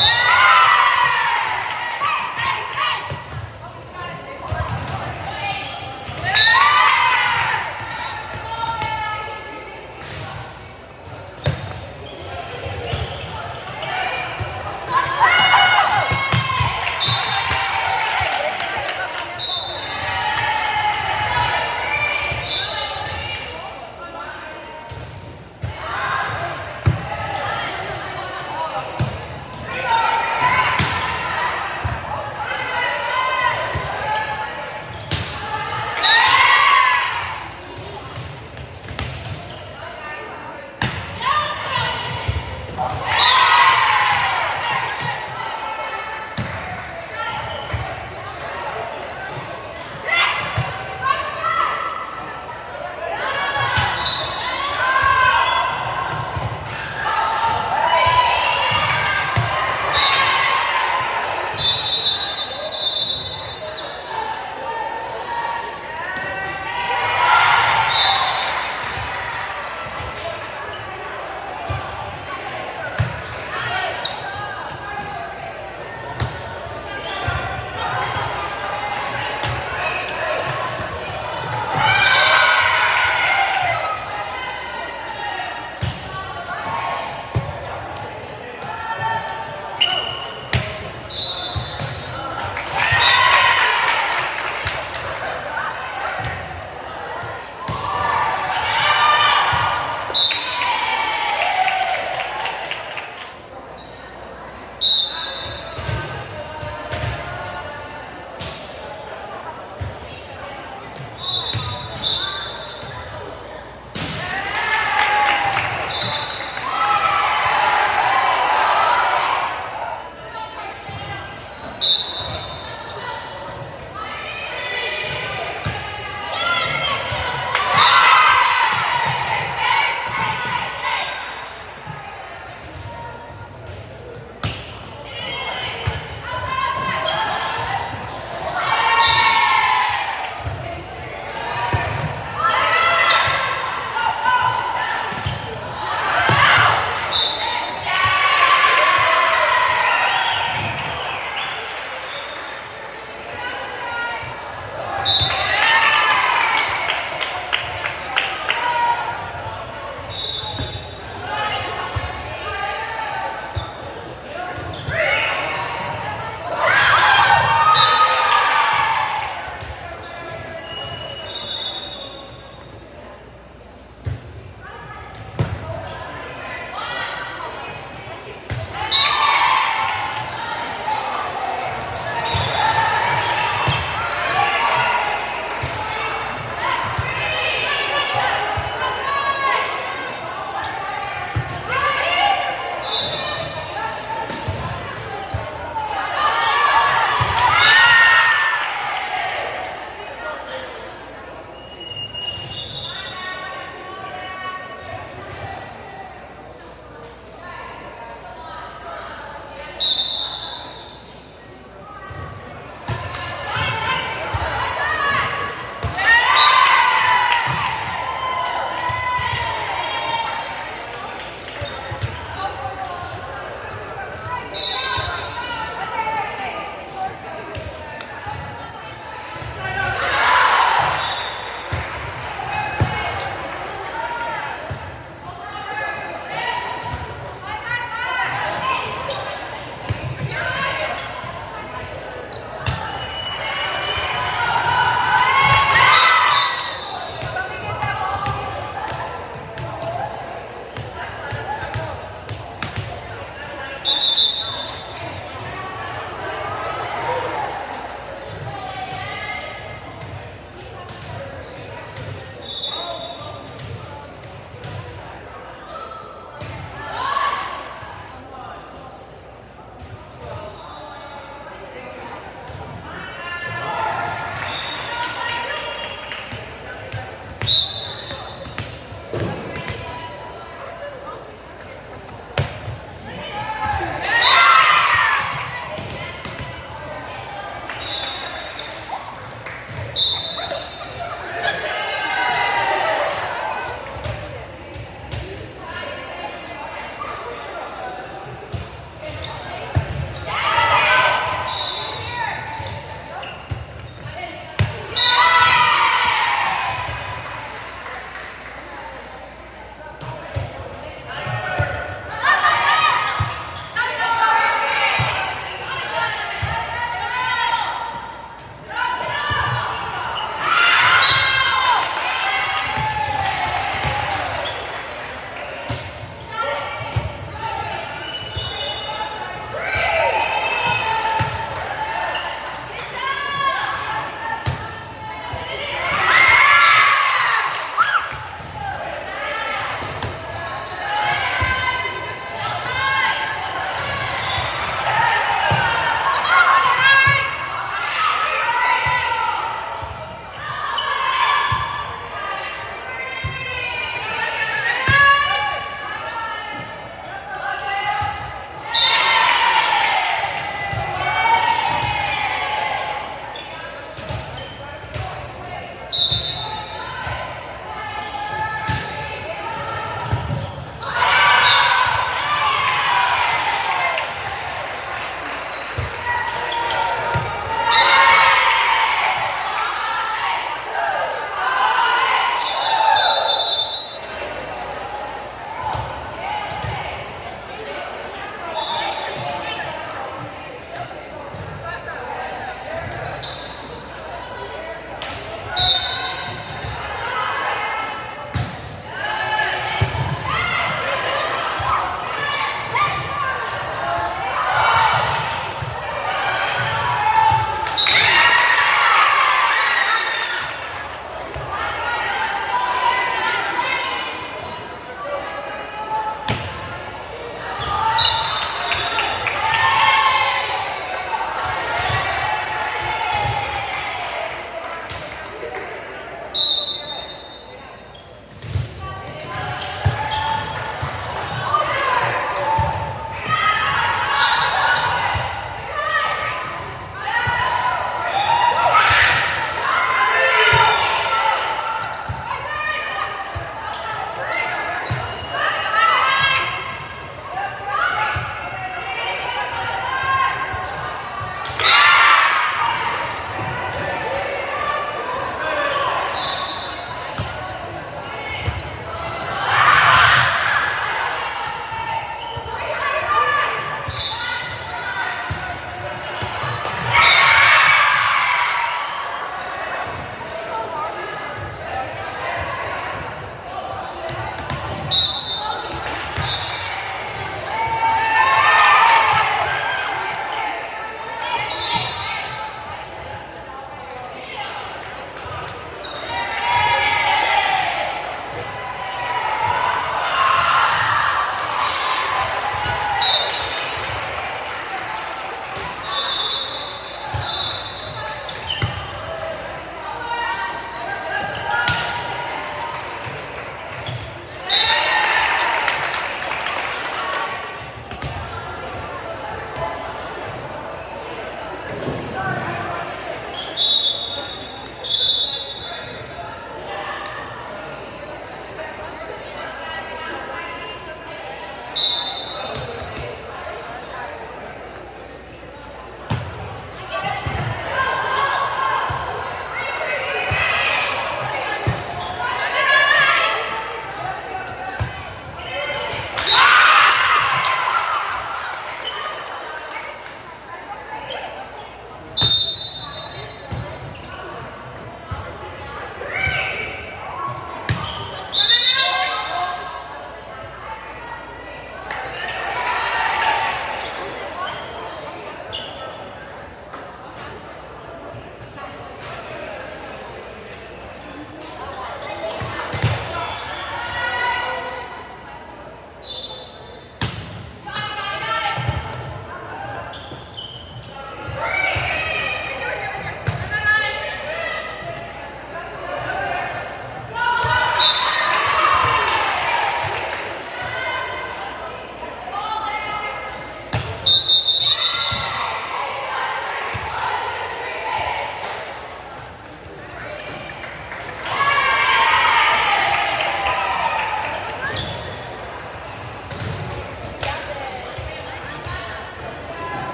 Yeah.